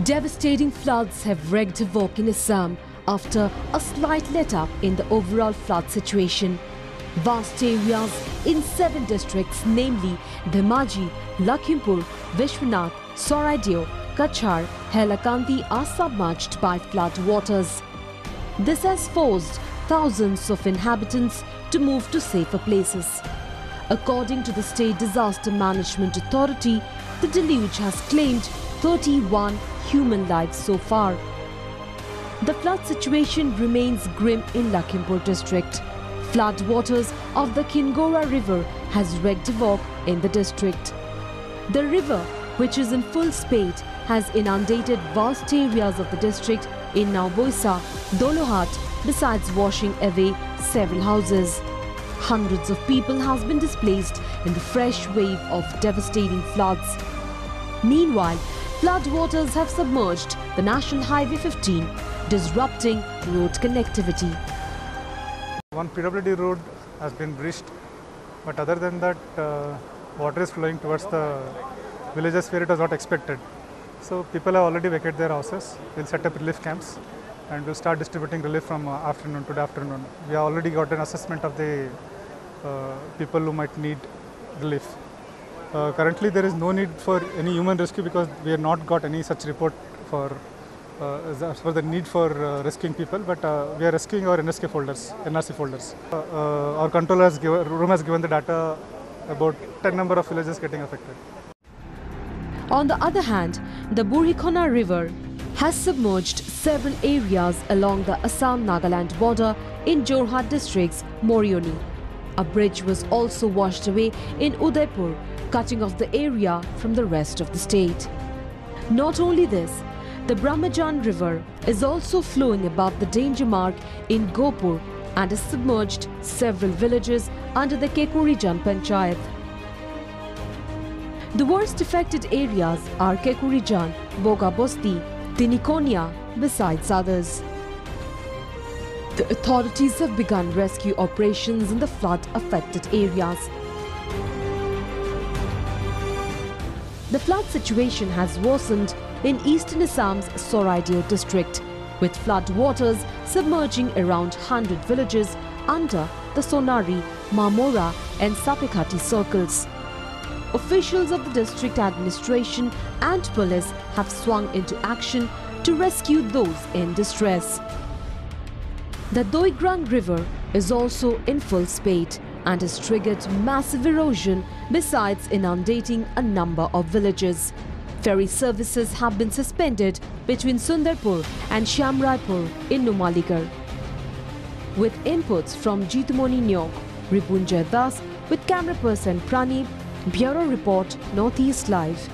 Devastating floods have wreaked havoc in Assam after a slight let-up in the overall flood situation. Vast areas in seven districts, namely Dhemaji, Lakhimpur, Vishwanath, Charaideo, Cachar, Hailakandi are submerged by flood waters. This has forced thousands of inhabitants to move to safer places. According to the State Disaster Management Authority, the deluge has claimed 31 human lives so far. The flood situation remains grim in Lakhimpur district. Flood waters of the Kingora river has wreaked havoc in the district. The river, which is in full spate, has inundated vast areas of the district in Naoboicha, Dolohat, besides washing away several houses. Hundreds of people has been displaced in the fresh wave of devastating floods. Meanwhile, flood waters have submerged the National Highway 15, disrupting road connectivity. One PWD road has been breached, but other than that, uh, water is flowing towards the villages where it was not expected. So people have already vacated their houses. We'll set up relief camps and we'll start distributing relief from uh, afternoon to the afternoon. We have already got an assessment of the uh, people who might need relief. Uh, currently, there is no need for any human rescue because we have not got any such report for uh, for the need for uh, rescuing people, but uh, we are rescuing our NSK folders, NRC folders. Uh, uh, our controller has given, room has given the data about 10 number of villages getting affected. On the other hand, the Burhikhona River has submerged several areas along the Assam-Nagaland border in Jorhat district's Mariani. A bridge was also washed away in Udaipur, cutting off the area from the rest of the state. Not only this, the Brahmajan River is also flowing above the danger mark in Gohpur and has submerged several villages under the Kekurijan Panchayat. The worst affected areas are Kekurijan, Bogabosti, Tinikonia, besides others. The authorities have begun rescue operations in the flood-affected areas. The flood situation has worsened in eastern Assam's Charaideo district, with flood waters submerging around 100 villages under the Sonari, Mahmora and Sapekhati circles. Officials of the district administration and police have swung into action to rescue those in distress. The Doigrang River is also in full spate and has triggered massive erosion besides inundating a number of villages. Ferry services have been suspended between Sundarpur and Shamraipur in Numaligarh. With inputs from Jitumoni Nyok, Ripunjay Das with camera person Pranib, Bureau Report Northeast Live.